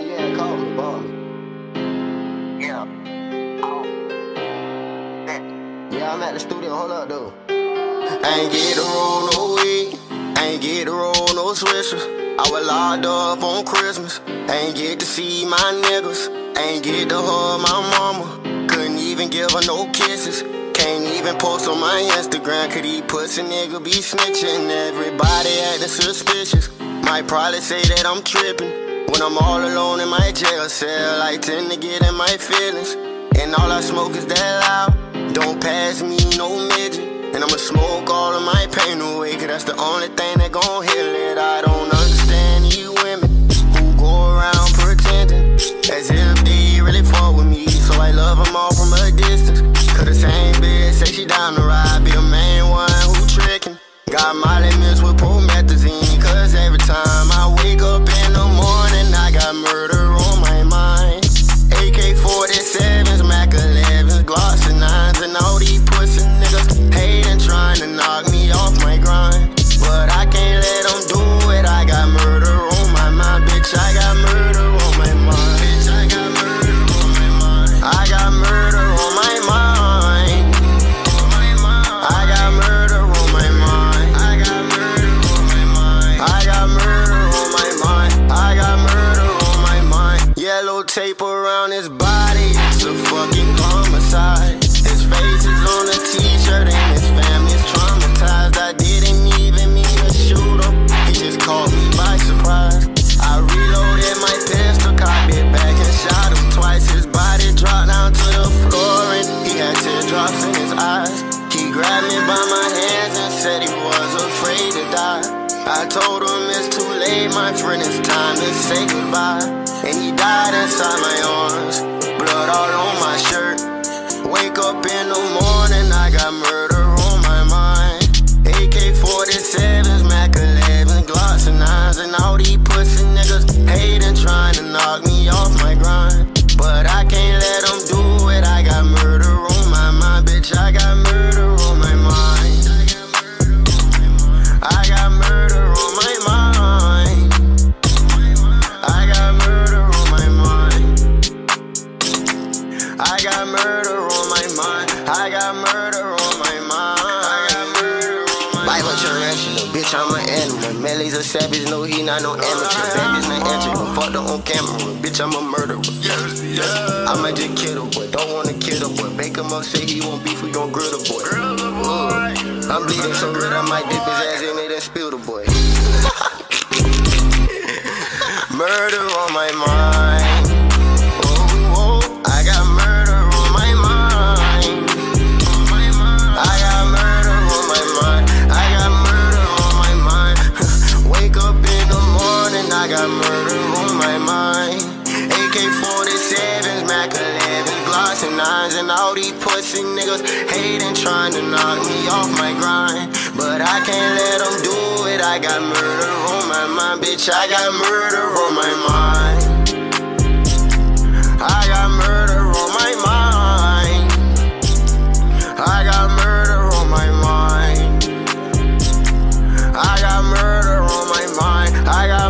Yeah, call me. Yeah. Oh. Yeah, I'm at the studio. Hold up, though. Ain't get to roll no weed, ain't get to roll no swishers. I was locked up on Christmas, ain't get to see my niggas, ain't get to hug my mama, couldn't even give her no kisses. Can't even post on my Instagram, could he pussy nigga be snitching? Everybody acting suspicious, might probably say that I'm tripping. When I'm all alone in my jail cell, I tend to get in my feelings. And all I smoke is that loud. Don't pass me no midget. And I'ma smoke all of my pain away, cause that's the only thing that gon' heal it. I don't understand you women who go around pretending as if they really fuck with me. So I love them all from a distance. Cause the same bitch say she down to ride, be a main one who trickin'. Got my tape around his body. It's a fucking homicide. His face is on a t-shirt and his family's traumatized. I didn't even mean to shoot him. He just caught me by surprise. I reloaded my pistol, cocked it back and shot him twice. His body dropped down to the floor and he had teardrops in his eyes. He grabbed me by my hands and said he was afraid to die. I told him it's too late, my friend, it's time to say goodbye. Murder on my mind. AK 47s, Mac 11s, Glocks and 9s, and all these pussy niggas hating, trying to knock me off my grind. But I bitch, I'm an animal. Melly's a savage, no, he not no amateur. Baby's not integral, fucked up on camera. Bitch, I'm a murderer. Yes, yeah. I might just kill the boy, don't wanna kill the boy. Bake him up, say he won't beef, we gon' grill the boy. The boy. I'm bleeding so red, I might dip his ass in it and spill the boy. murder on my mind. These niggas hating, trying to knock me off my grind. But I can't let them do it. I got murder on my mind, bitch. I got murder on my mind. I got murder on my mind. I got murder on my mind. I got murder on my mind. I got